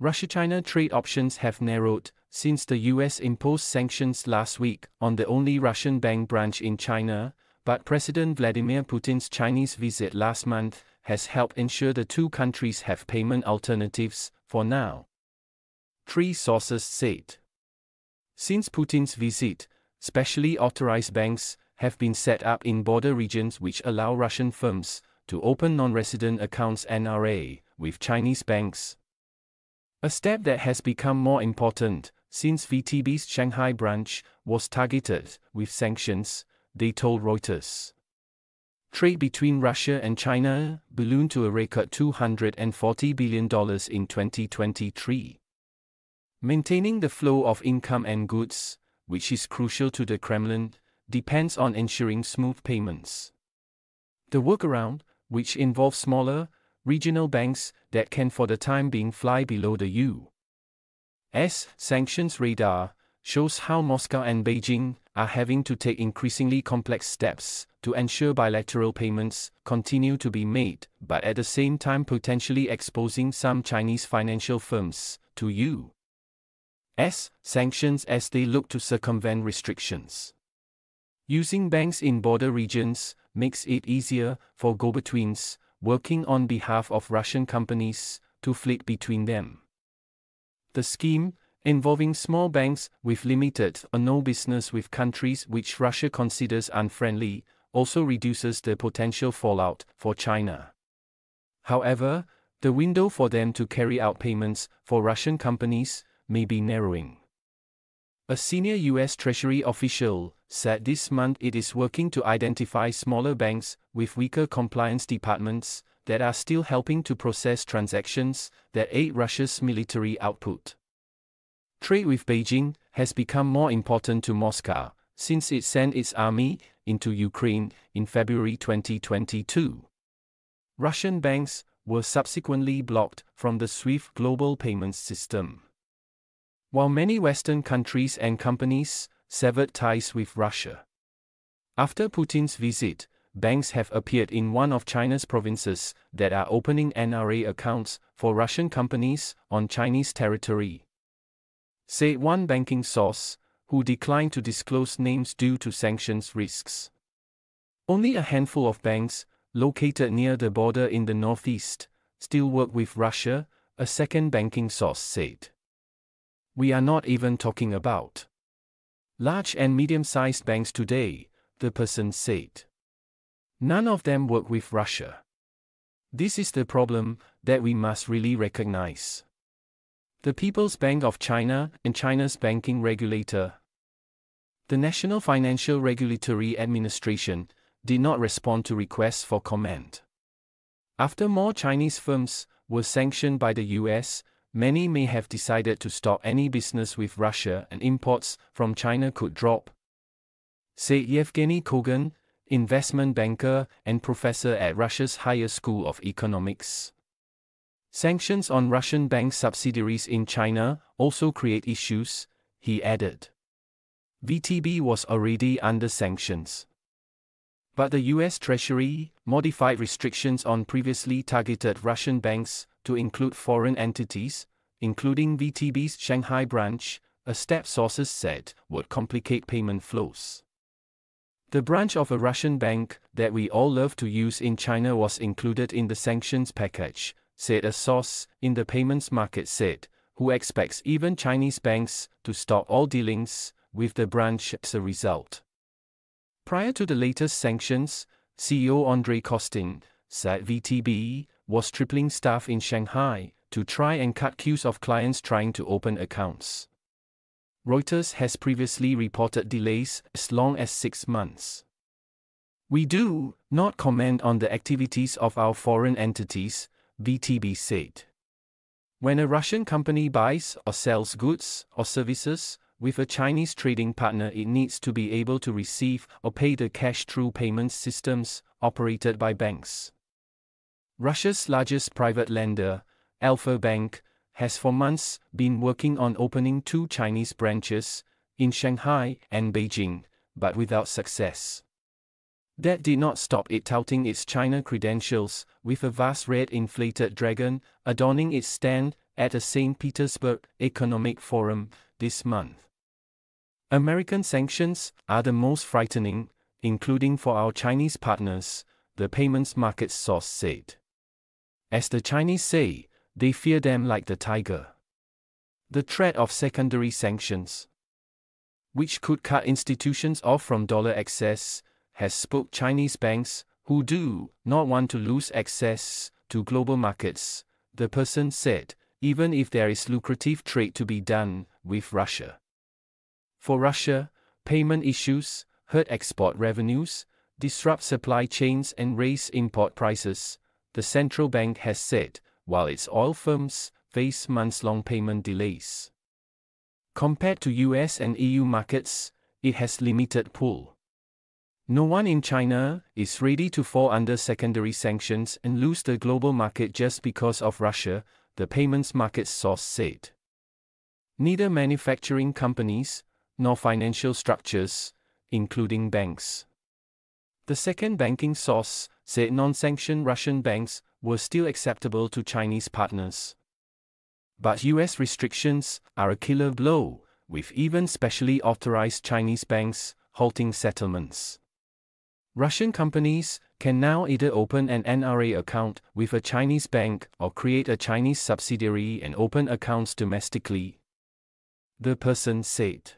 Russia China trade options have narrowed since the US imposed sanctions last week on the only Russian bank branch in China, but President Vladimir Putin's Chinese visit last month has helped ensure the two countries have payment alternatives for now. Three sources said. Since Putin's visit, specially authorized banks have been set up in border regions which allow Russian firms to open non resident accounts NRA with Chinese banks. A step that has become more important since VTB's Shanghai branch was targeted with sanctions, they told Reuters. Trade between Russia and China ballooned to a record $240 billion in 2023. Maintaining the flow of income and goods, which is crucial to the Kremlin, depends on ensuring smooth payments. The workaround, which involves smaller, regional banks that can for the time being fly below the U.S. sanctions radar, shows how Moscow and Beijing are having to take increasingly complex steps to ensure bilateral payments continue to be made, but at the same time potentially exposing some Chinese financial firms to U.S. sanctions as they look to circumvent restrictions. Using banks in border regions makes it easier for go betweens working on behalf of Russian companies to flit between them. The scheme, involving small banks with limited or no business with countries which Russia considers unfriendly, also reduces the potential fallout for China. However, the window for them to carry out payments for Russian companies may be narrowing. A senior U.S. Treasury official said this month it is working to identify smaller banks with weaker compliance departments that are still helping to process transactions that aid Russia's military output. Trade with Beijing has become more important to Moscow since it sent its army into Ukraine in February 2022. Russian banks were subsequently blocked from the SWIFT global payments system. While many Western countries and companies severed ties with Russia. After Putin's visit, banks have appeared in one of China's provinces that are opening NRA accounts for Russian companies on Chinese territory. Said one banking source, who declined to disclose names due to sanctions risks. Only a handful of banks, located near the border in the northeast, still work with Russia, a second banking source said. We are not even talking about large and medium sized banks today, the person said. None of them work with Russia. This is the problem that we must really recognize. The People's Bank of China and China's banking regulator, the National Financial Regulatory Administration, did not respond to requests for comment. After more Chinese firms were sanctioned by the US, many may have decided to stop any business with Russia and imports from China could drop. Said Yevgeny Kogan, investment banker and professor at Russia's Higher School of Economics. Sanctions on Russian bank subsidiaries in China also create issues, he added. VTB was already under sanctions. But the US Treasury modified restrictions on previously targeted Russian banks to include foreign entities, including VTB's Shanghai branch, a step sources said would complicate payment flows. The branch of a Russian bank that we all love to use in China was included in the sanctions package, said a source in the payments market said, who expects even Chinese banks to stop all dealings with the branch as a result. Prior to the latest sanctions, CEO Andrei Kostin said VTB was tripling staff in Shanghai to try and cut queues of clients trying to open accounts. Reuters has previously reported delays as long as six months. We do not comment on the activities of our foreign entities, VTB said. When a Russian company buys or sells goods or services with a Chinese trading partner, it needs to be able to receive or pay the cash through payment systems operated by banks. Russia's largest private lender, Alfa Bank, has for months been working on opening two Chinese branches, in Shanghai and Beijing, but without success. That did not stop it touting its China credentials, with a vast red inflated dragon adorning its stand at a St. Petersburg Economic Forum this month. American sanctions are the most frightening, including for our Chinese partners, the payments market source said. As the Chinese say, they fear them like the tiger. The threat of secondary sanctions, which could cut institutions off from dollar access, has spooked Chinese banks, who do not want to lose access to global markets, the person said, even if there is lucrative trade to be done with Russia. For Russia, payment issues hurt export revenues, disrupt supply chains, and raise import prices, the central bank has said, while its oil firms face months long payment delays. Compared to US and EU markets, it has limited pull. No one in China is ready to fall under secondary sanctions and lose the global market just because of Russia, the payments market source said. Neither manufacturing companies nor financial structures, including banks. The second banking source said non sanctioned Russian banks were still acceptable to Chinese partners. But US restrictions are a killer blow, with even specially authorized Chinese banks halting settlements. Russian companies can now either open an NRA account with a Chinese bank or create a Chinese subsidiary and open accounts domestically. The person said.